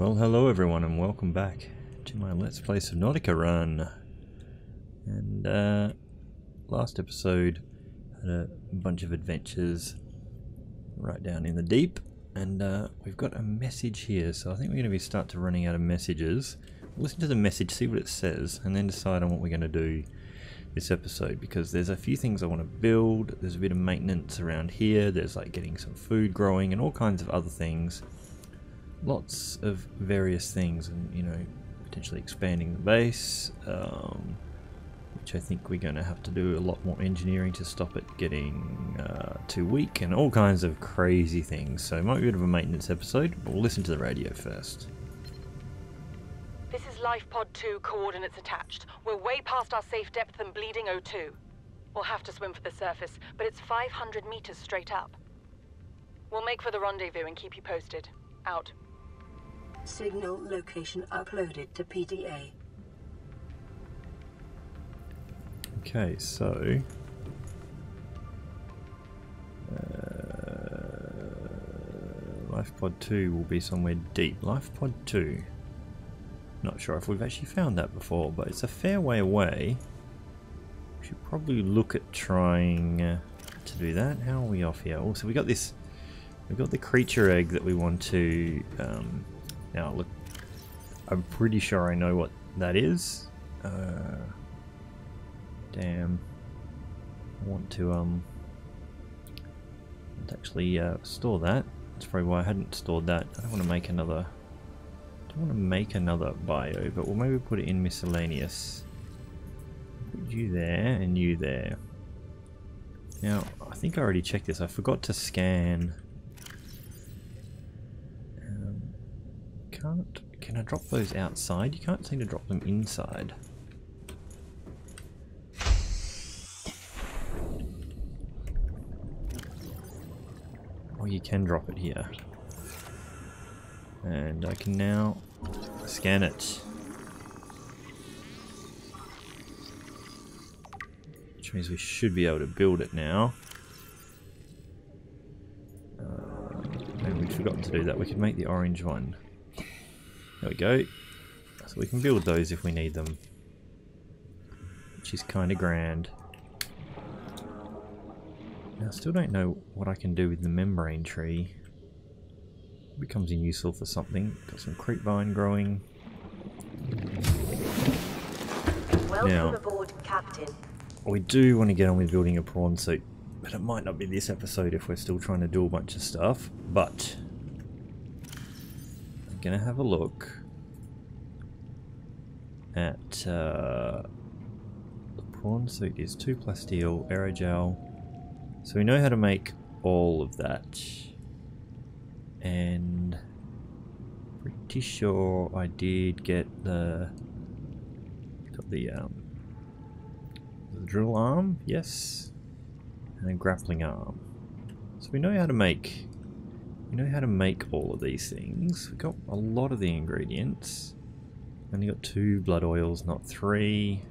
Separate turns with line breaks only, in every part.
Well, hello everyone and welcome back to my Let's Play Subnautica run. And uh, last episode had a bunch of adventures right down in the deep and uh, we've got a message here so I think we're going to be start to running out of messages. Listen to the message, see what it says and then decide on what we're going to do this episode because there's a few things I want to build, there's a bit of maintenance around here, there's like getting some food growing and all kinds of other things lots of various things and you know potentially expanding the base um, which I think we're going to have to do a lot more engineering to stop it getting uh, too weak and all kinds of crazy things so it might be a bit of a maintenance episode but we'll listen to the radio first
This is Life Pod 2, coordinates attached. We're way past our safe depth and bleeding O2. We'll have to swim for the surface, but it's 500 meters straight up. We'll make for the rendezvous and keep you posted. Out.
Signal location uploaded to PDA.
okay so uh, Life Pod 2 will be somewhere deep Life Pod 2 Not sure if we've actually found that before, but it's a fair way away. We should probably look at trying uh, to do that. How are we off here? Also, we got this. We've got the creature egg that we want to. Um, now, look, I'm pretty sure I know what that is. Uh, damn. I want to um. want actually uh, store that. That's probably why I hadn't stored that. I don't want to make another don't want to make another bio, but we'll maybe put it in miscellaneous. Put you there and you there. Now, I think I already checked this. I forgot to scan. Can't. Can I drop those outside? You can't seem to drop them inside. Oh, you can drop it here. And I can now scan it. Which means we should be able to build it now. Uh, maybe we'd forgotten to do that. We could make the orange one. There we go. So we can build those if we need them. Which is kind of grand. Now, I still don't know what I can do with the membrain tree It becomes useful for something. Got some creep vine growing.
Welcome
Now-
aboard, Captain.
We do want to get on with building a prawn suit, but it might not be this episode if we're still trying to do a bunch of stuff. But gonna have a look at uh, the prawn suit is two plasteel aerogel, so we know how to make all of that, and pretty sure I did get the got the um, the drill arm, yes, and a grappling arm. So we know how to make we know how to make all of these things. We've got a lot of the ingredients. Only got two blood oils, not three.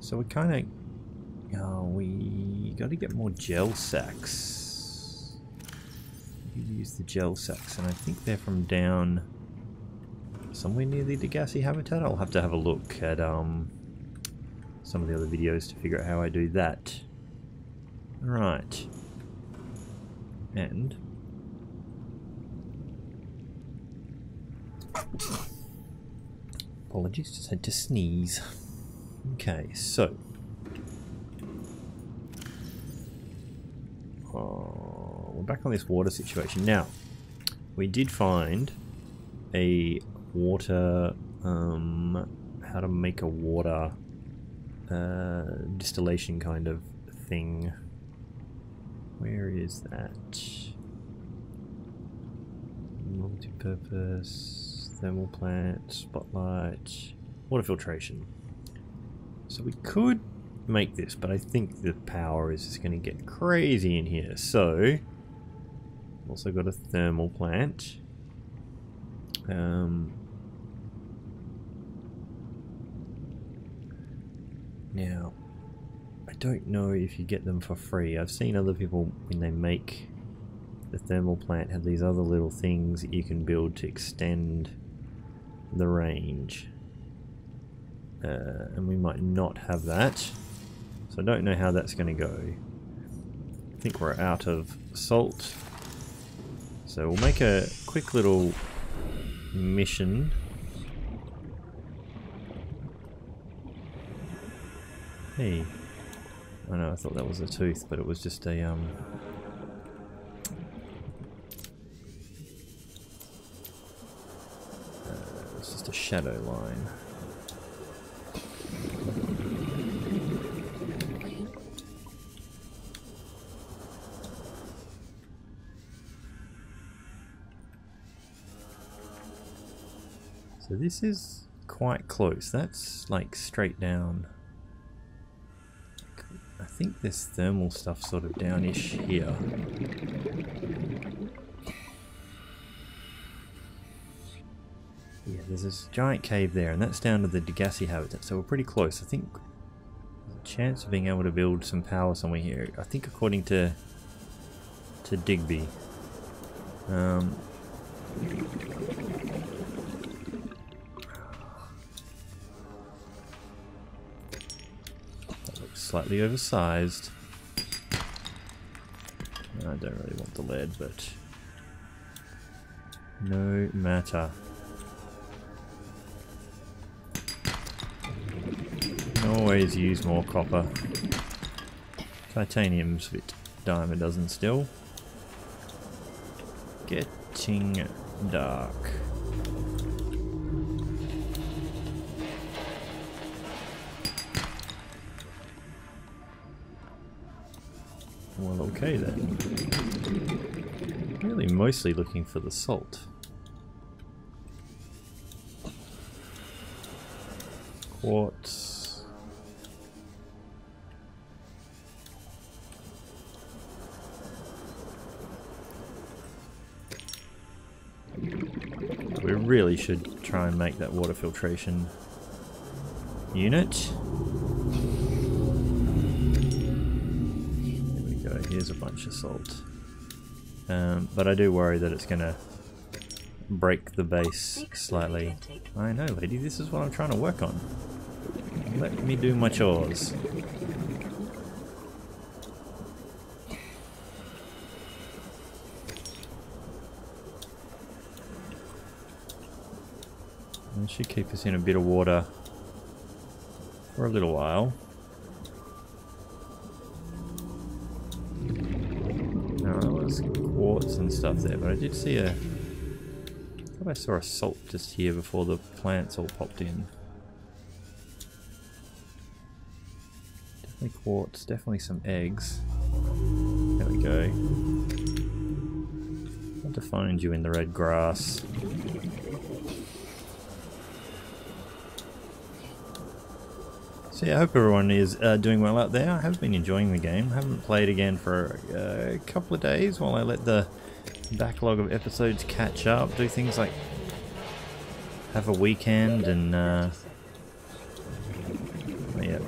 So we're kind of oh, we got to get more gel sacks. Use the gel sacks, and I think they're from down somewhere near the Degasi habitat. I'll have to have a look at um some of the other videos to figure out how I do that. Right. And apologies, just had to sneeze. Okay, so oh, we're back on this water situation now. We did find a water um, how to make a water uh, distillation kind of thing. Where is that? Multi-purpose, thermal plant, spotlight, water filtration. So we could make this, but I think the power is just going to get crazy in here. So, also got a thermal plant. Um, Now, I don't know if you get them for free. I've seen other people when they make the thermal plant have these other little things that you can build to extend the range. Uh, and we might not have that. So I don't know how that's going to go. I think we're out of salt. So we'll make a quick little mission. Hey. I know, I thought that was a tooth, but it was just a, um... Uh, it's just a shadow line. So this is quite close. That's like straight down. I think this thermal stuff sort of downish here. There's this giant cave there, and that's down to the Degasi habitat, so we're pretty close. I think chance of being able to build some power somewhere here. I think according to to Digby. Um, slightly oversized. I don't really want the lead, but no matter. Always use more copper. Titanium's a bit dime a dozen still. Getting dark. Well, okay then. Really mostly looking for the salt. Quartz. Really should try and make that water filtration unit. Here go, here's a bunch of salt. Um, but I do worry that it's going to break the base slightly. I know, lady, this is what I'm trying to work on. Let me do my chores. That should keep us in a bit of water for a little while. quartz and stuff there, but I did see a... I thought I saw a salt just here before the plants all popped in. Definitely quartz, definitely some eggs. There we go. Have to find you in the red grass. So yeah, I hope everyone is uh, doing well out there. I have been enjoying the game. I haven't played again for uh, a couple of days while I let the backlog of episodes catch up. Do things like have a weekend and uh, yeah,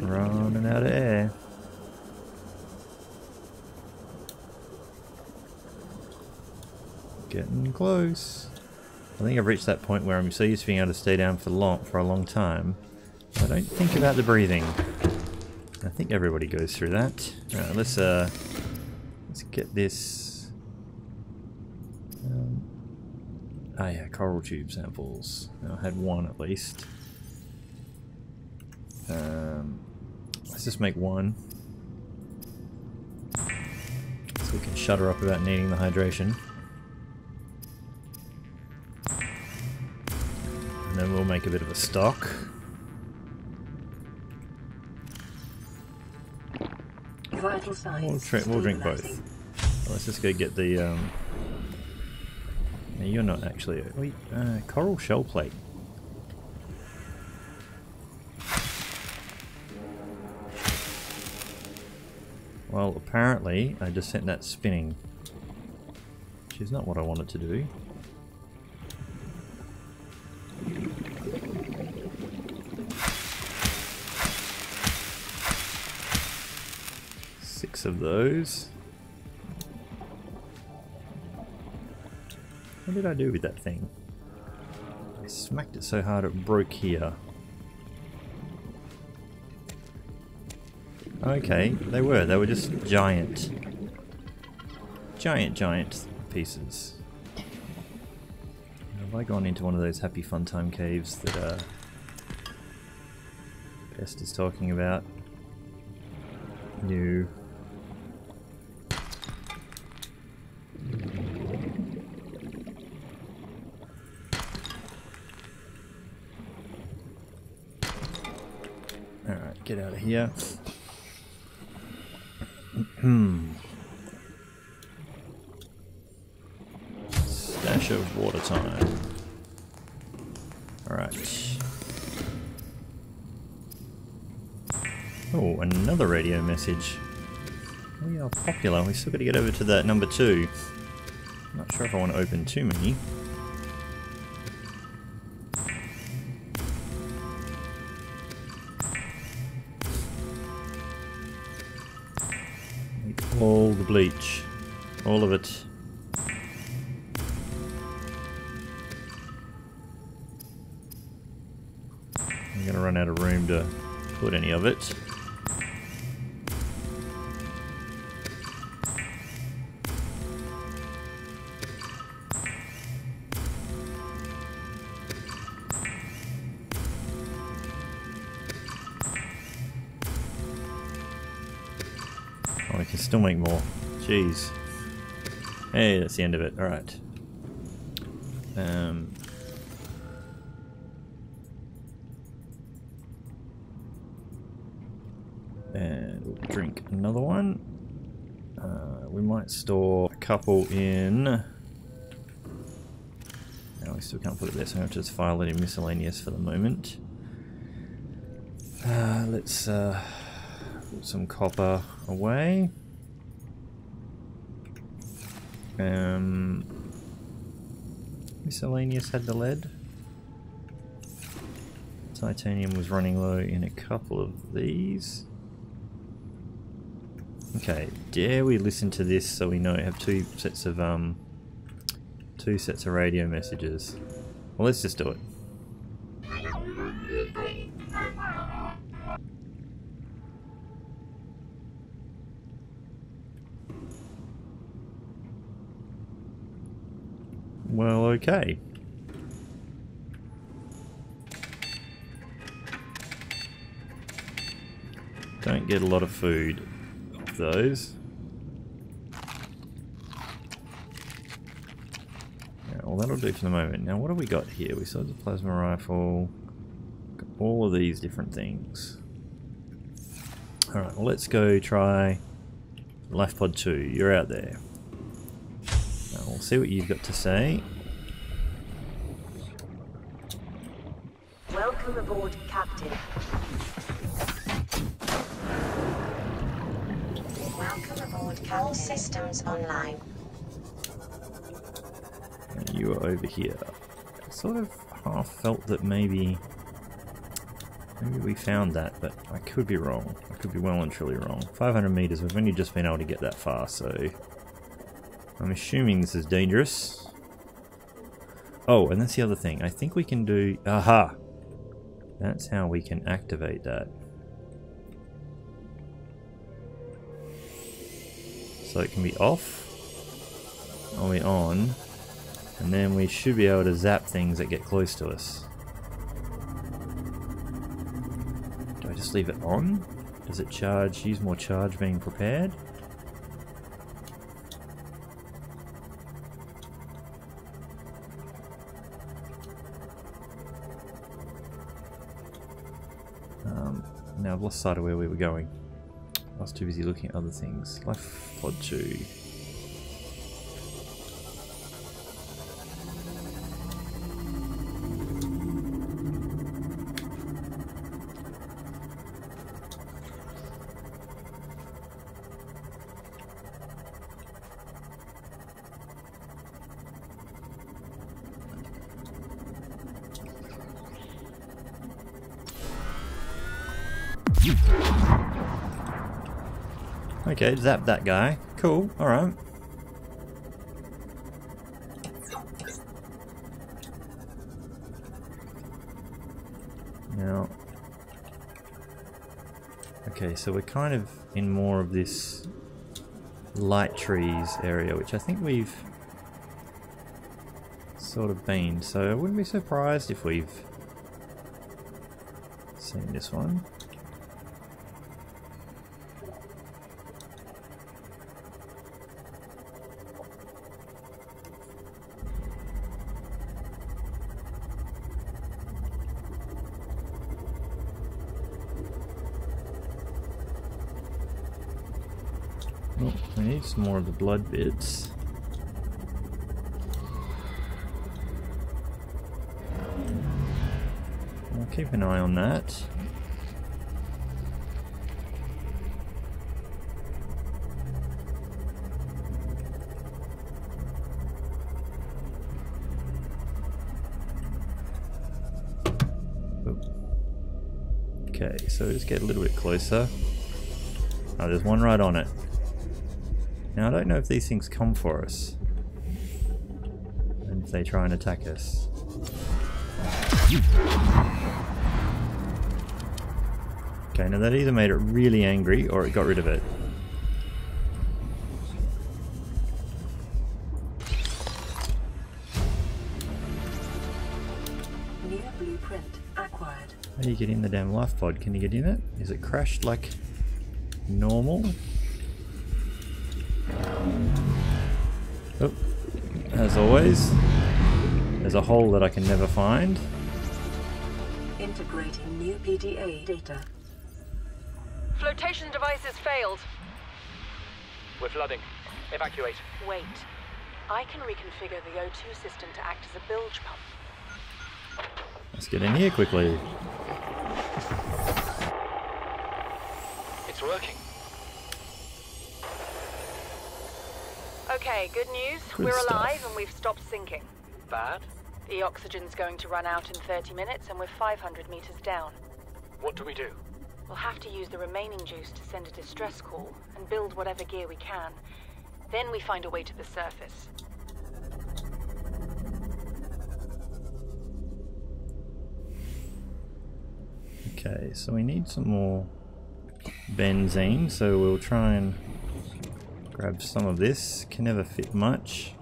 running out of air. Getting close. I think I've reached that point where I'm so used to being able to stay down for long for a long time I don't think about the breathing. I think everybody goes through that. Let's uh let's get this um, Ah yeah, coral tube samples. I had one at least. Um, let's just make one. So we can shut her up without needing the hydration. And then we'll make a bit of a stock.
Vital signs.
We'll, we'll drink both. Let's just go get the. Um... you're not actually. A... Wait, uh, coral shell plate. Well, apparently I just sent that spinning. Which is not what I wanted to do. Of those. What did I do with that thing? I smacked it so hard it broke here. Okay, they were. They were just giant. Giant, giant pieces. Have I gone into one of those happy fun time caves that uh, Pest is talking about? No. Alright, get out of here. Hmm. Stash of water time. Alright. Oh, another radio message. We are popular. We still got to get over to that number two. Not sure if I want to open too many. All of it. I'm to run out of room to put any of it. Hey, that's the end of it. Alright. Um, and we'll drink another one. Uh, we might store a couple in. No, we still can't put it there, so I'm going to just file it in miscellaneous for the moment. Uh, let's uh, put some copper away. Um, miscellaneous had the lead. Titanium was running low in a couple of these. Okay, dare we listen to this so we know have two sets of um two sets of radio messages. Well let's just do it. Okay. Don't get a lot of food off those. Yeah, well, that'll do for the moment. Now, what have we got here? We saw the plasma rifle. Got all of these different things. Alright, well, let's go try Life Pod 2. You're out there. Now, we'll see what you've got to say.
All systems online.
And you are over here. I sort of half felt that maybe maybe we found that, but I could be wrong. I could be well and truly wrong. 500 meters, we've only just been able to get that far, so I'm assuming this is dangerous. Oh, and that's the other thing. I think we can do... Aha! That's how we can activate that. So it can be off, we on, and then we should be able to zap things that get close to us. Do I just leave it on? Does it charge, use more charge being prepared? Um, now I've lost sight of where we were going. I was too busy looking at other things. Life Pod 2. Okay, zap that guy. Cool, alright. Now, okay, so we're kind of in more of this light trees area, which I think we've sort of been, so I wouldn't be surprised if we've seen this one. More of the blood bits. I'll keep an eye on that. Okay, so just get a little bit closer. Oh, there's one right on it. Now I don't know if these things come for us. And if they try and attack us. Okay, now that either made it really angry or it got rid of it.
New blueprint acquired.
How do you get in the damn life pod? Can you get in it? Is it crashed like normal? Oh, as always, there's a hole that I can never find.
Integrating new PDA data.
Flotation devices failed.
We're flooding. Evacuate.
Wait. I can reconfigure the O2 system to act as a bilge pump.
Let's get in here quickly.
It's working.
Okay, good news.
Good
We're
stuff.
alive and we've stopped sinking.
Bad?
The oxygen's going to run out in 30 minutes and we're 500 meters down.
What do we do?
We'll have to use the remaining juice to send a distress call and build whatever gear we can. Then we find a way to the surface.
Okay, so we need some more benzene, so we'll try and grab some of this. Can never fit much.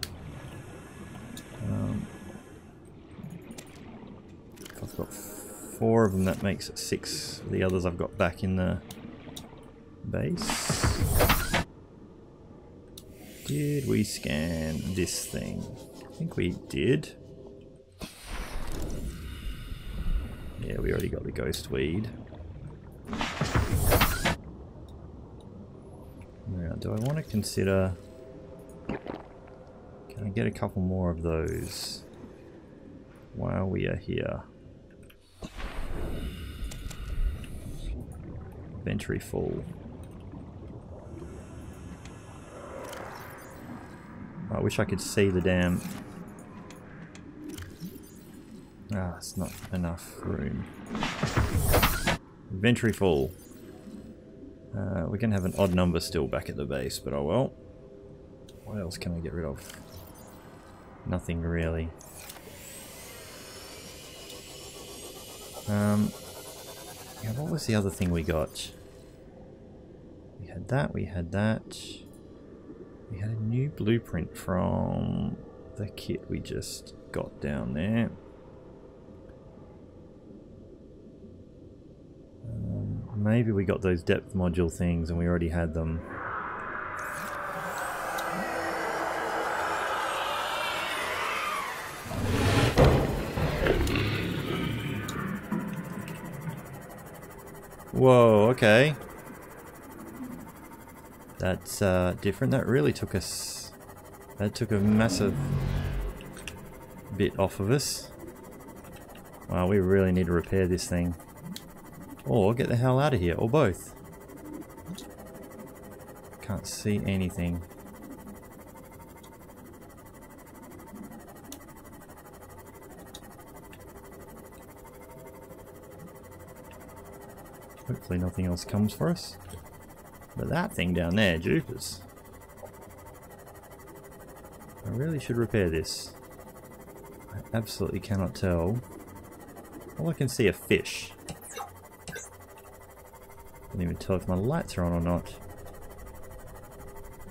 Um, I've got four of them, that makes it six. The others I've got back in the base. Did we scan this thing? I think we did. Yeah, we already got the ghost weed. Now, do I want to consider... Can I get a couple more of those while we are here? Inventory full. I wish I could see the damn Ah, it's not enough room. Inventory full. Uh, we can have an odd number still back at the base, but oh well. What else can I get rid of? Nothing really. Um, yeah, what was the other thing we got? We had that, we had that. We had a new blueprint from the kit we just got down there. Maybe we got those depth module things and we already had them. Whoa, okay. That's uh, different. That really took us... That took a massive bit off of us. Wow, we really need to repair this thing. Or get the hell out of here, or both. Can't see anything. Hopefully nothing else comes for us. But that thing down there, Jupers. I really should repair this. I absolutely cannot tell All I can see are fish. Can't even tell if my lights are on or not.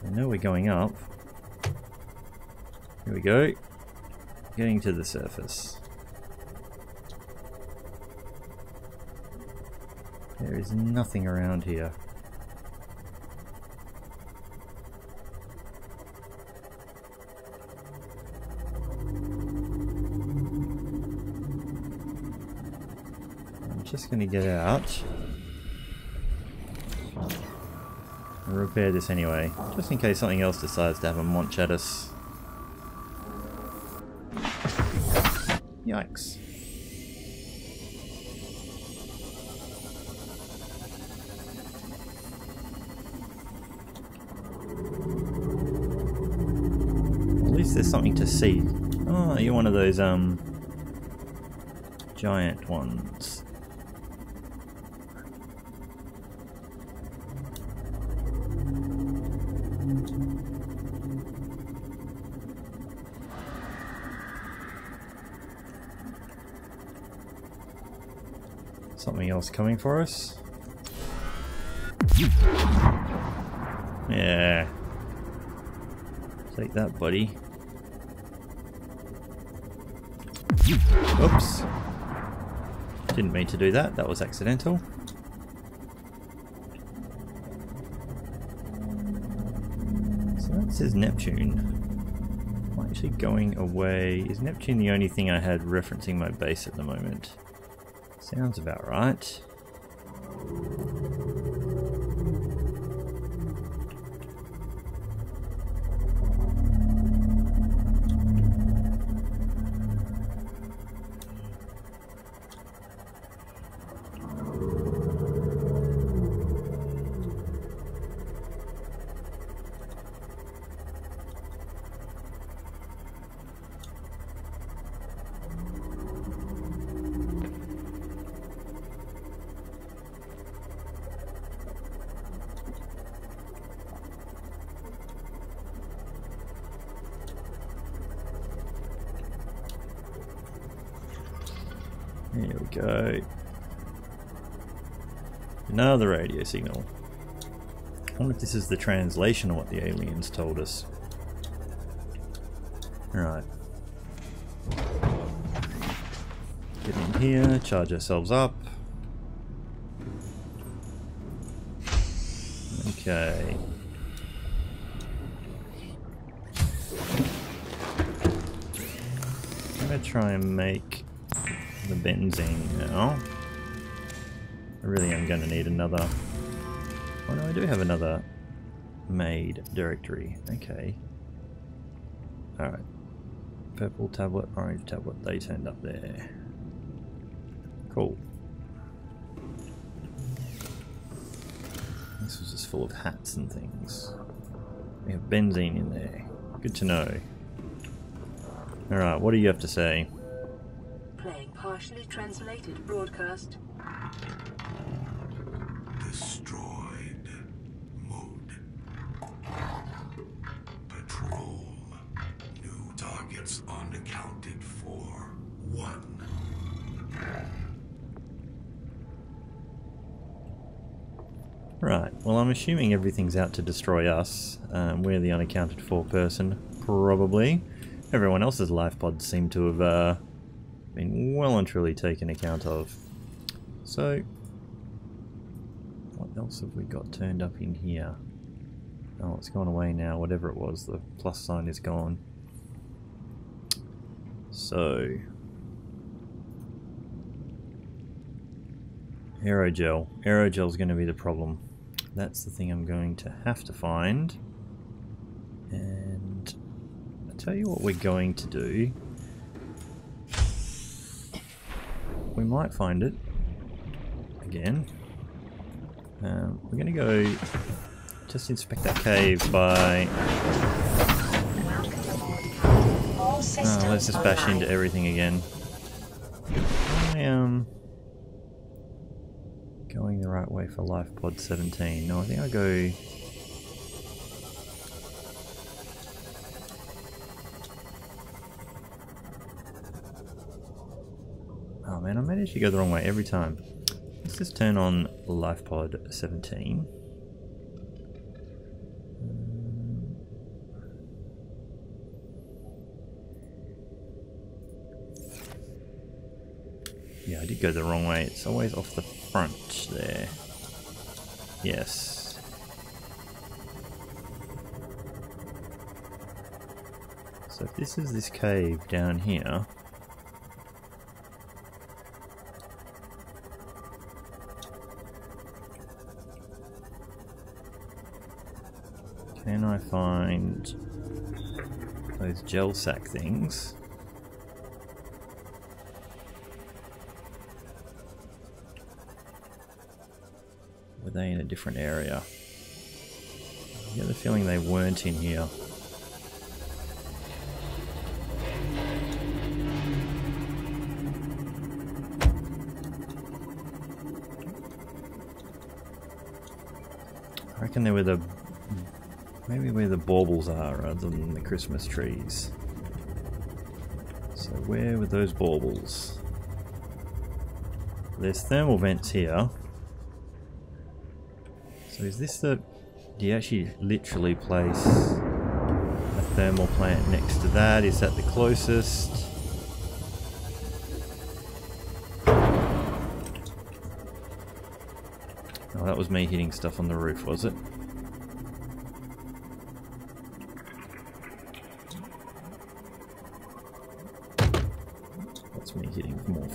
I know we're going up. Here we go. Getting to the surface. There is nothing around here. I'm just going to get out and repair this anyway, just in case something else decides to have a munch at us. Yikes. At least there's something to see. Oh, you're one of those, um, giant ones. Else coming for us? Yeah. Take that, buddy. Oops. Didn't mean to do that, that was accidental. So that says Neptune. Am I actually going away? Is Neptune the only thing I had referencing my base at the moment? Sounds about right. Here we go. Another radio signal. I wonder if this is the translation of what the aliens told us. Alright. Get in here, charge ourselves up. Okay. I'm gonna try and make the benzene now. I really am going to need another... Oh no, I do have another made directory. Okay. Alright. Purple tablet, orange tablet, they turned up there. Cool. This was just full of hats and things. We have benzene in there. Good to know. Alright, what do you have to say?
Playing partially translated broadcast.
Destroyed. Mode. Patrol. New targets unaccounted for. One.
Right, well I'm assuming everything's out to destroy us. Um, we're the unaccounted for person, probably. Everyone else's life pods seem to have uh, been well and truly taken account of. So, what else have we got turned up in here? Oh, it's gone away now, whatever it was, the plus sign is gone. So, Aerogel. Aerogel's going to be the problem. That's the thing I'm going to have to find. And I tell you what we're going to do. We might find it again. Um, we're going to go just inspect that cave by. Oh, let's just bash into everything again. I am going the right way for Life Pod 17. No, I think I go. Man, I managed to go the wrong way every time. Let's just turn on Life Pod 17. Yeah, I did go the wrong way. It's always off the front there. Yes. So if this is this cave down here, those gel sack things? Were they in a different area? I get the feeling they weren't in here. I reckon they were the maybe where the baubles are rather than the Christmas trees. So where were those baubles? There's thermal vents here. So is this the... Do you actually literally place a thermal plant next to that? Is that the closest? Oh, that was me hitting stuff on the roof, was it?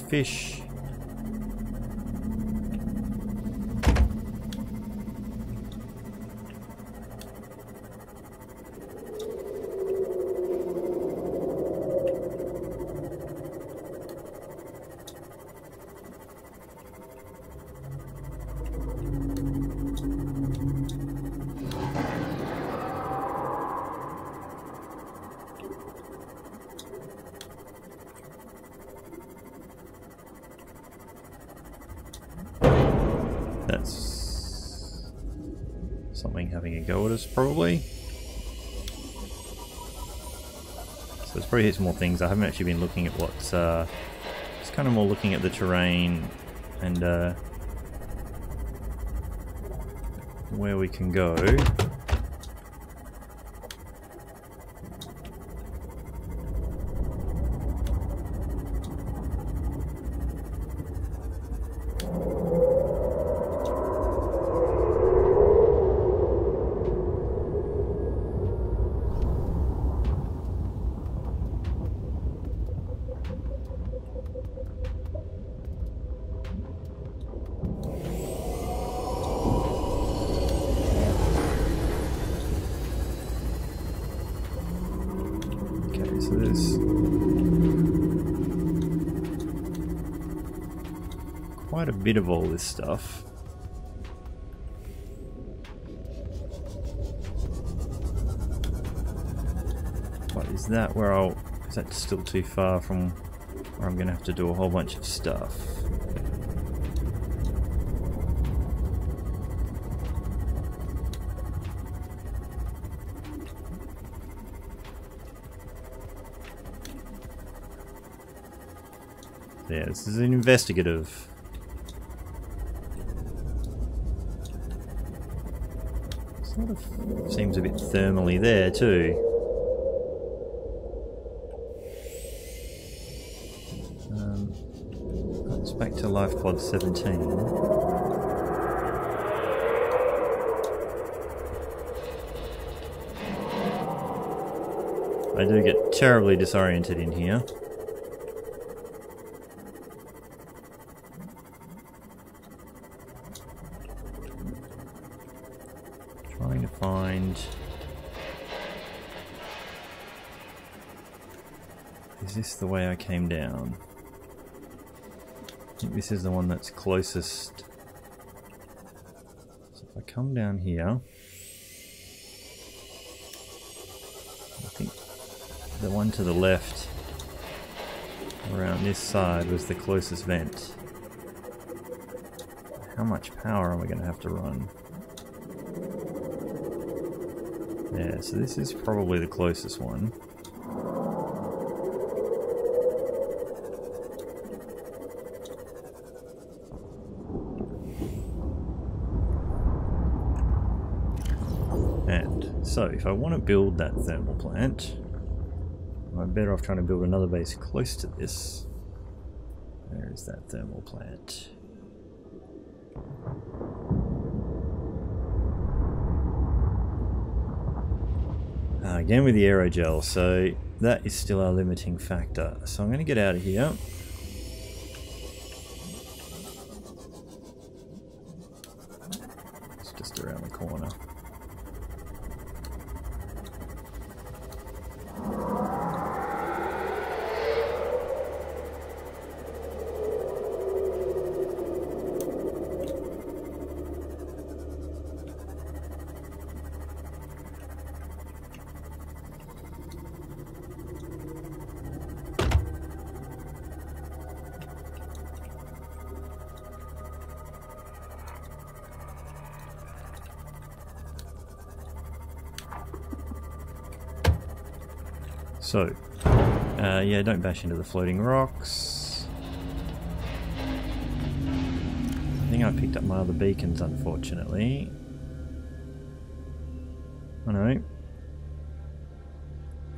Fish. Having a go at us, probably. So there's probably some more things. I haven't actually been looking at what's. Uh, just kind of more looking at the terrain and uh, where we can go. Of all this stuff. What is that where I'll... Is that still too far from where I'm going to have to do a whole bunch of stuff? Yeah, this is an investigative. Seems a bit thermally there too. Um, let's back to Life Pod 17. I do get terribly disoriented in here. The way I came down? I think this is the one that's closest. So if I come down here. I think the one to the left around this side was the closest vent. How much power am I going to have to run? Yeah, so this is probably the closest one. So, if I want to build that thermal plant, I'm better off trying to build another base close to this. Where is that thermal plant? Uh, again with the aerogel, so that is still our limiting factor. So I'm going to get out of here. Don't bash into the floating rocks. I think I picked up my other beacons, unfortunately. Oh, I know.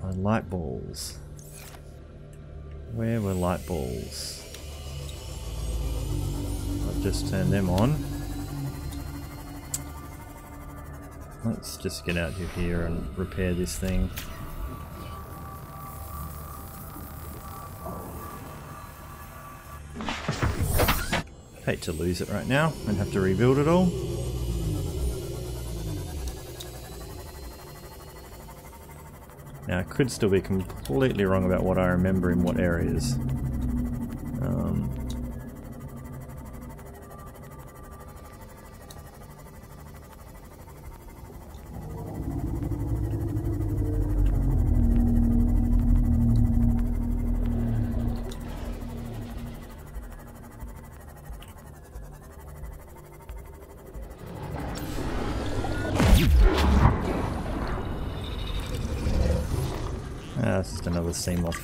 My light balls. Where were light balls? I've just turned them on. Let's just get out of here and repair this thing. Hate to lose it right now and have to rebuild it all. Now I could still be completely wrong about what I remember in what areas.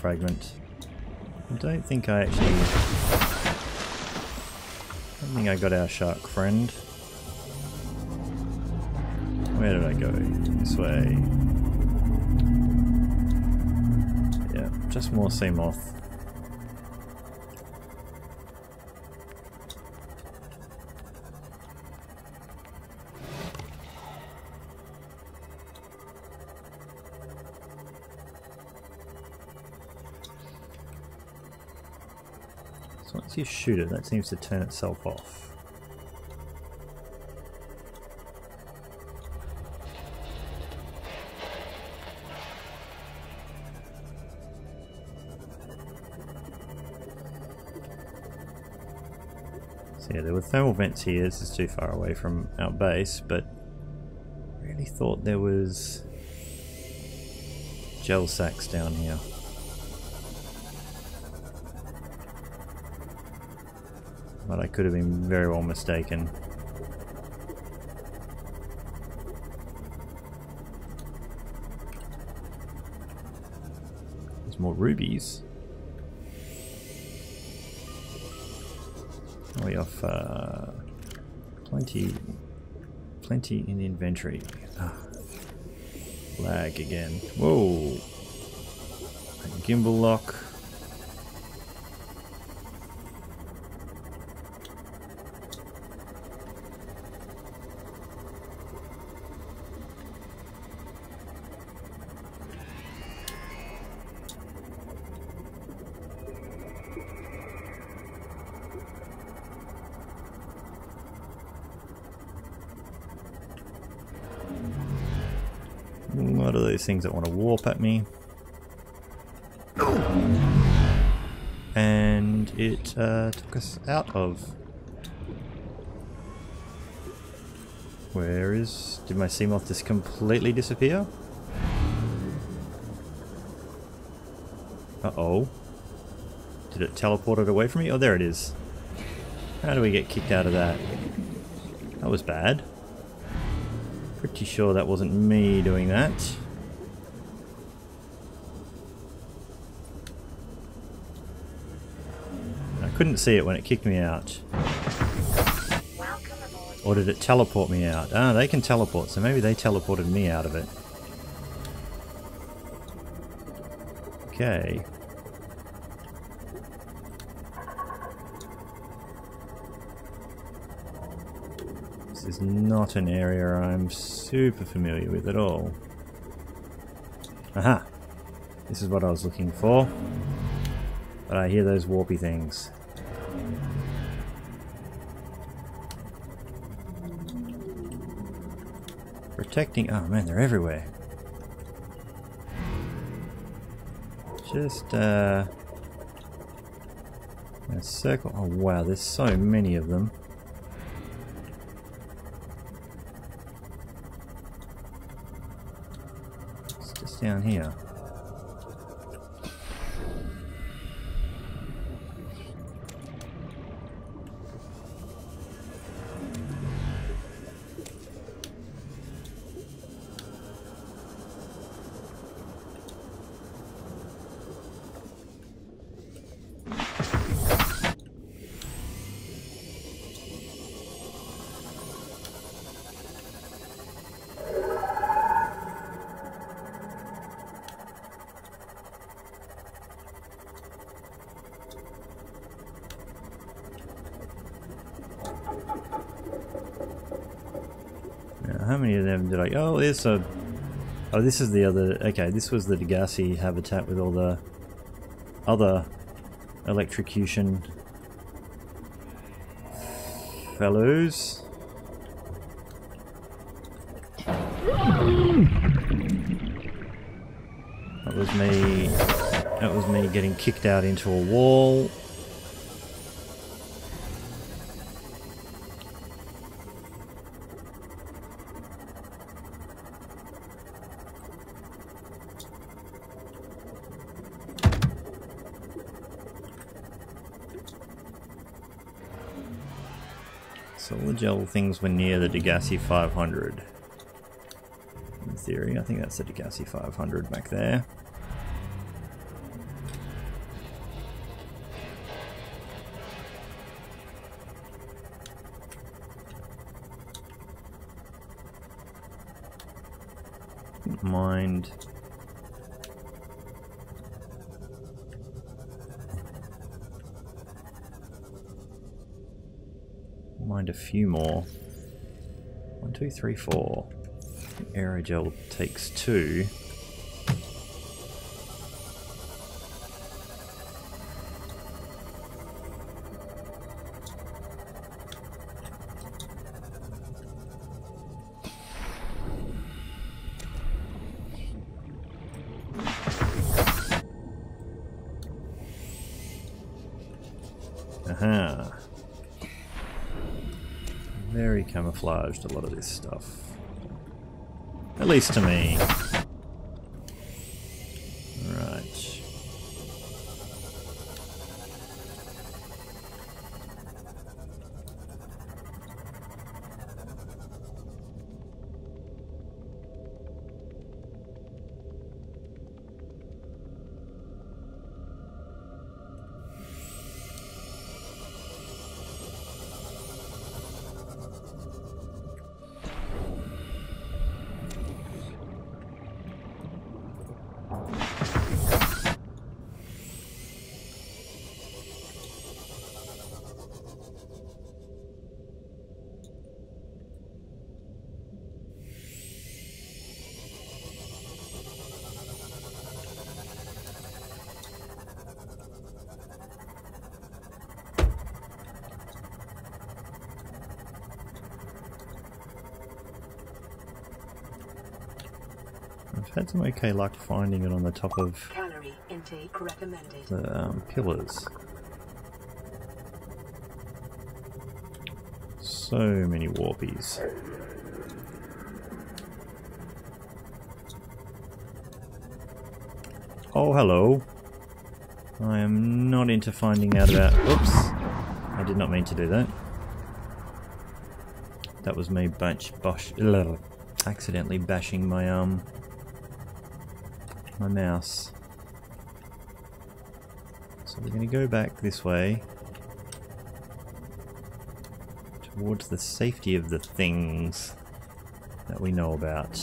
Fragment. I don't think I actually... I don't think I got our shark friend. Where did I go? This way. Yeah, just more Seamoth. So once you shoot it, that seems to turn itself off. So yeah, there were thermal vents here, this is too far away from our base, but I really thought there was gel sacks down here. But I could have been very well mistaken. There's more rubies. We have uh, plenty, plenty in the inventory. Ah, lag again. Whoa! Gimbal lock. What are those things that want to warp at me? And it uh, took us out of. Where is. Did my Seamoth just completely disappear? Uh oh. Did it teleport it away from me? Oh, there it is. How do we get kicked out of that? That was bad. Pretty sure that wasn't me doing that. I couldn't see it when it kicked me out. Or did it teleport me out? Ah, they can teleport, so maybe they teleported me out of it. Okay. Not an area I'm super familiar with at all. Aha! This is what I was looking for. But I hear those warpy things. Protecting... Oh man, they're everywhere. Just, uh... A circle... Oh wow, there's so many of them. Down here. Did I... Oh, there's a... Oh, this is the other... Okay, this was the Degasi habitat with all the other electrocution fellows. That was me... That was me getting kicked out into a wall. So all the gel things were near the Degasi 500. In theory, I think that's the Degasi 500 back there. Few more. One, two, three, four. Aerogel takes two. A lot of this stuff. At least to me. I've had some okay luck finding it on the top of
Calorie intake recommended.
the um, pillars. So many warpies. Oh, hello. I am not into finding out about... Oops. I did not mean to do that. That was me bunch bosh, ugh, accidentally bashing my um my mouse. So we're going to go back this way towards the safety of the things that we know about.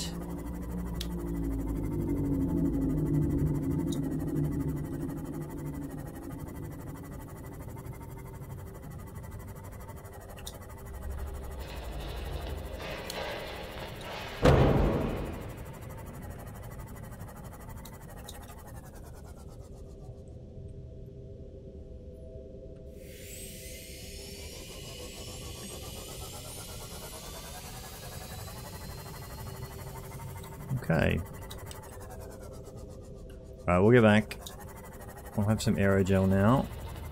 Okay. Alright, we'll get back. We'll have some aerogel now.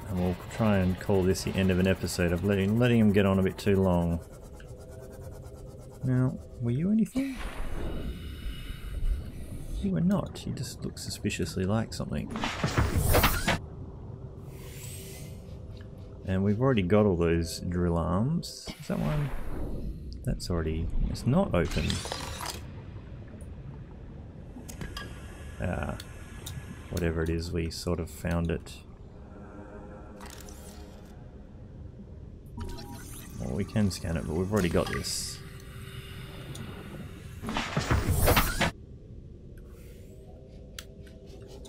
And we'll try and call this the end of an episode of letting, letting him get on a bit too long. Now, were you anything? You were not. You just look suspiciously like something. And we've already got all those drill arms. Is that one? That's already... It's not open. Ah. Whatever it is, we sort of found it. Well, we can scan it, but we've already got this.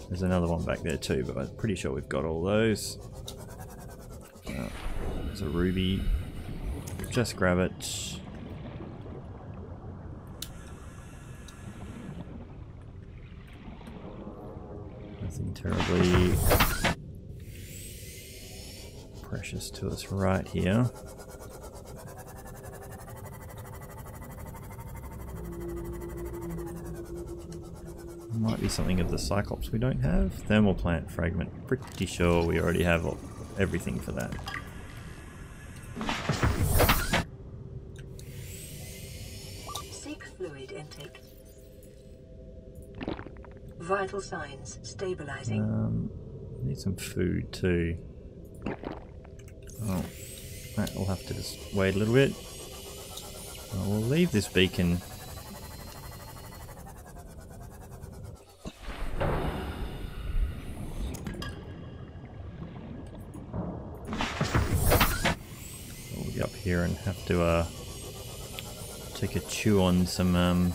There's another one back there too, but I'm pretty sure we've got all those. Uh, there's a ruby. Just grab it. Nothing terribly precious to us right here. Might be something of the Cyclops we don't have. Thermal plant fragment. Pretty sure we already have everything for that.
Seek fluid intake. Vital signs stabilizing.
Um, need some food too. Oh, that will have to just wait a little bit. Oh, we'll leave this beacon. We'll be up here and have to uh, take a chew on some um,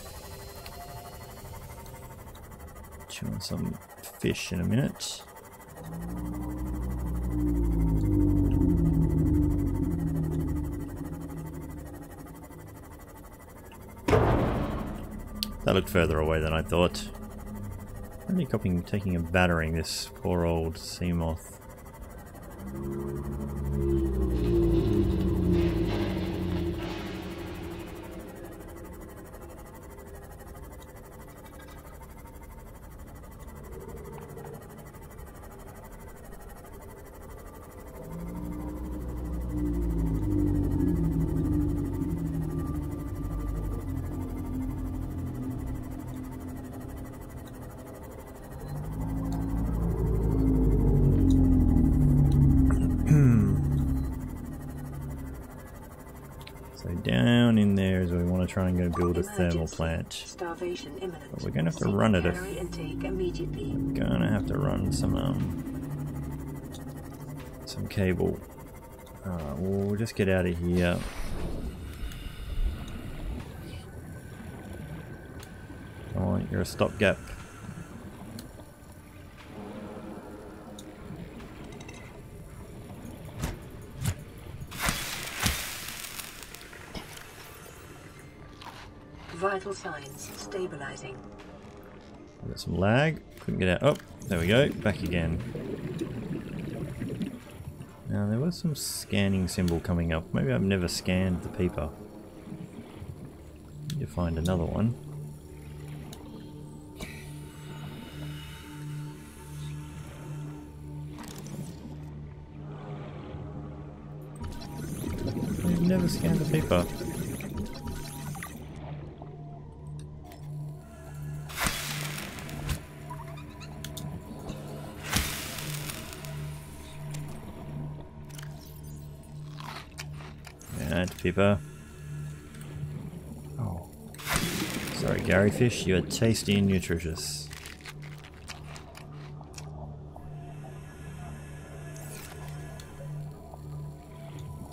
chew on some fish in a minute. That looked further away than I thought. Only copying, taking a battering, this poor old Seamoth. Build a thermal plant. But we're gonna have to run it if-
immediately.
Gonna have to run some um some cable. Alright, well, we'll just get out of here. Come on, you're a stopgap. Some lag. Couldn't get out. Oh, there we go. Back again. Now there was some scanning symbol coming up. Maybe I've never scanned the peeper. Need to find another one. Peeper. Oh. Sorry, Garryfish, you are tasty and nutritious.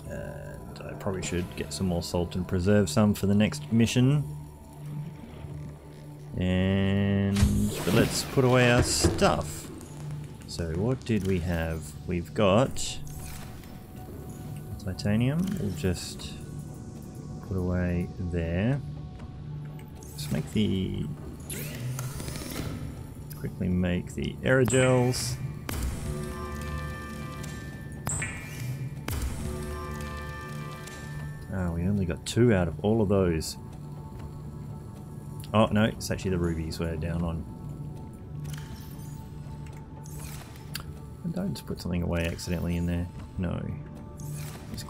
And I probably should get some more salt and preserve some for the next mission. And but let's put away our stuff. So what did we have? We've got titanium. We'll just put away there. Let's make the quickly make the aerogels. Ah, we only got two out of all of those. Oh no, it's actually the rubies we're down on. Don't put something away accidentally in there. No.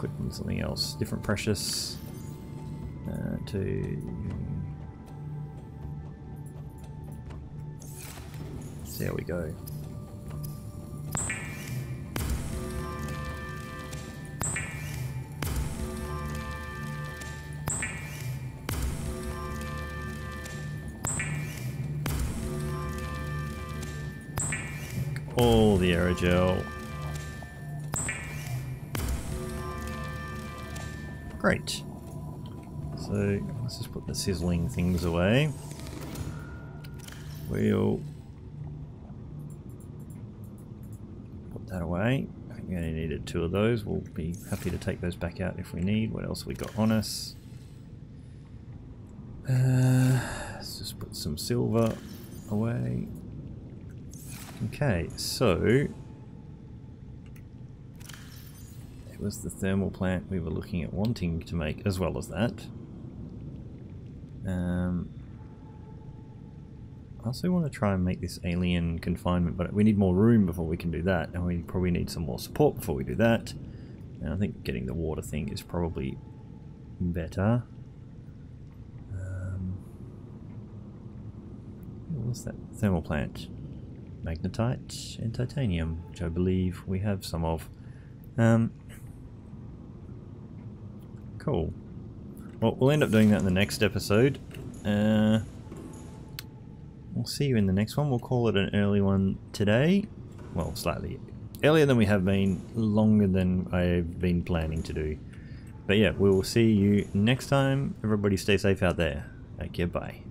Just click on something else. Different precious. Uh, to see how we go. All the aerogel. Great. So let's just put the sizzling things away. We'll put that away. We only needed two of those. We'll be happy to take those back out if we need. What else we got on us? Uh, let's just put some silver away. Okay, so it was the thermal plant we were looking at wanting to make as well as that. Um, I also want to try and make this alien confinement, but we need more room before we can do that, and we probably need some more support before we do that. And I think getting the water thing is probably better. Um, what's that? Thermal plant. Magnetite and titanium, which I believe we have some of. Um, cool. Well, we'll end up doing that in the next episode. Uh, we'll see you in the next one. We'll call it an early one today. Well, slightly earlier than we have been, longer than I've been planning to do. But yeah, we will see you next time. Everybody stay safe out there. Okay, bye.